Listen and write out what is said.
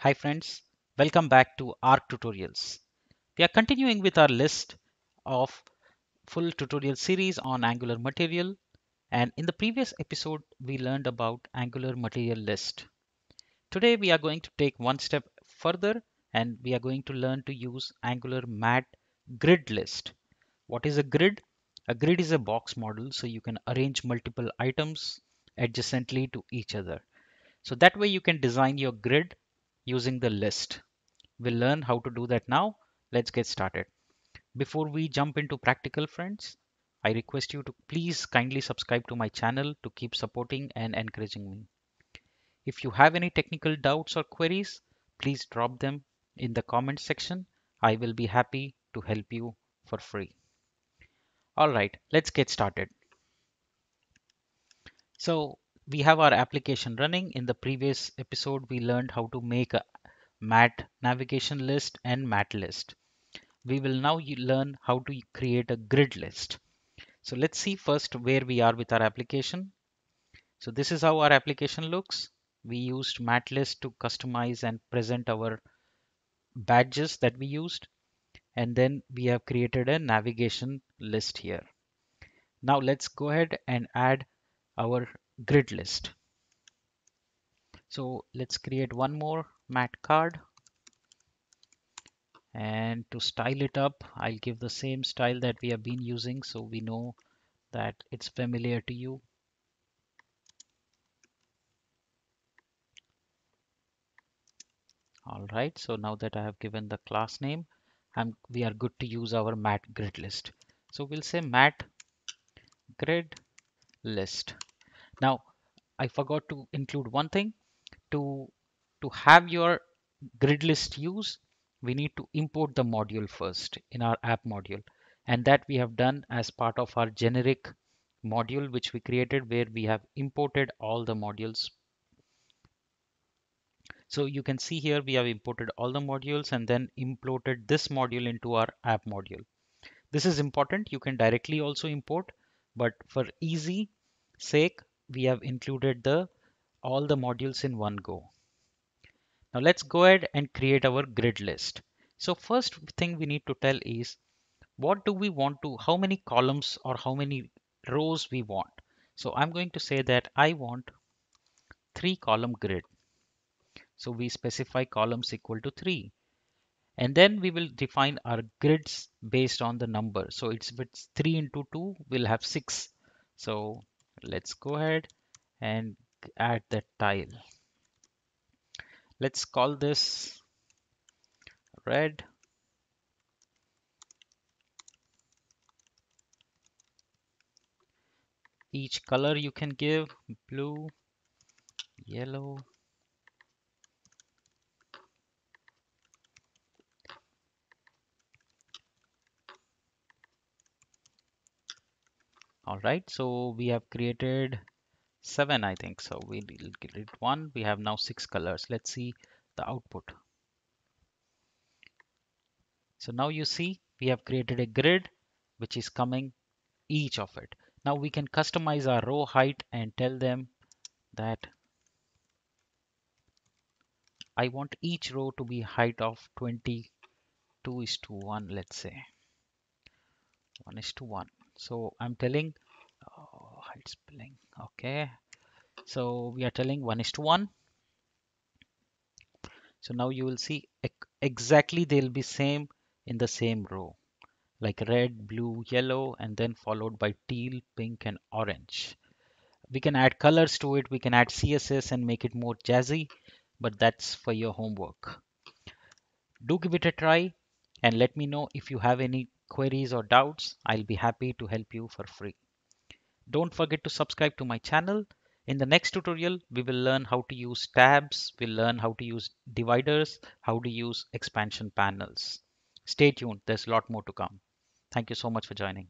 Hi friends, welcome back to ARC tutorials. We are continuing with our list of full tutorial series on Angular material and in the previous episode we learned about Angular material list. Today we are going to take one step further and we are going to learn to use Angular mat grid list. What is a grid? A grid is a box model so you can arrange multiple items adjacently to each other. So that way you can design your grid using the list. We'll learn how to do that now. Let's get started. Before we jump into practical friends, I request you to please kindly subscribe to my channel to keep supporting and encouraging me. If you have any technical doubts or queries, please drop them in the comment section. I will be happy to help you for free. All right, let's get started. So we have our application running. In the previous episode, we learned how to make a mat navigation list and mat list. We will now learn how to create a grid list. So let's see first where we are with our application. So this is how our application looks. We used mat list to customize and present our badges that we used. And then we have created a navigation list here. Now let's go ahead and add our grid list. So let's create one more mat card. And to style it up, I'll give the same style that we have been using so we know that it's familiar to you. All right, so now that I have given the class name, I'm, we are good to use our mat grid list. So we'll say mat grid list. Now, I forgot to include one thing. To, to have your grid list use, we need to import the module first in our app module. And that we have done as part of our generic module, which we created where we have imported all the modules. So you can see here, we have imported all the modules and then imported this module into our app module. This is important. You can directly also import, but for easy sake, we have included the all the modules in one go. Now let's go ahead and create our grid list. So first thing we need to tell is what do we want to, how many columns or how many rows we want. So I'm going to say that I want three column grid. So we specify columns equal to three. And then we will define our grids based on the number. So it's if it's three into two, we'll have six. So let's go ahead and add that tile. Let's call this red. Each color you can give blue, yellow, all right so we have created seven I think. So we'll did one. We have now six colors. Let's see the output. So now you see we have created a grid which is coming each of it. Now we can customize our row height and tell them that I want each row to be height of 22 is to 1 let's say. 1 is to 1 so I'm telling oh, height spelling okay. So we are telling 1 is to 1 so now you will see exactly they'll be same in the same row. Like red blue yellow and then followed by teal pink and orange. We can add colors to it. We can add css and make it more jazzy but that's for your homework. Do give it a try and let me know if you have any queries or doubts, I'll be happy to help you for free. Don't forget to subscribe to my channel. In the next tutorial, we will learn how to use tabs, we'll learn how to use dividers, how to use expansion panels. Stay tuned, there's a lot more to come. Thank you so much for joining.